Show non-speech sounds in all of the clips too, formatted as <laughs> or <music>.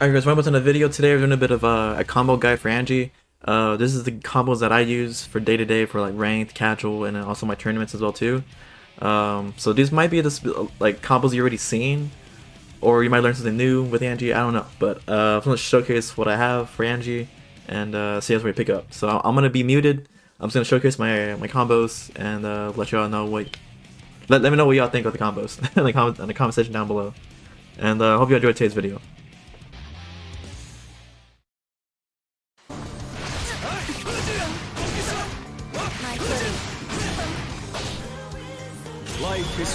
Alright guys, welcome to the video. Today we're doing a bit of uh, a combo guide for Anji. Uh, this is the combos that I use for day to day for like ranked, casual, and also my tournaments as well too. Um, so these might be the like combos you already seen, or you might learn something new with Anji. I don't know, but uh, I'm gonna showcase what I have for Anji and uh, see how we pick up. So I'm gonna be muted. I'm just gonna showcase my my combos and uh, let y'all know what. Let, let me know what y'all think of the combos <laughs> in the comment in the comment section down below. And uh, hope you enjoyed today's video. Life is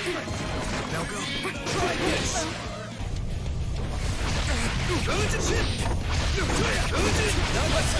free. Now go. Try this. Now let's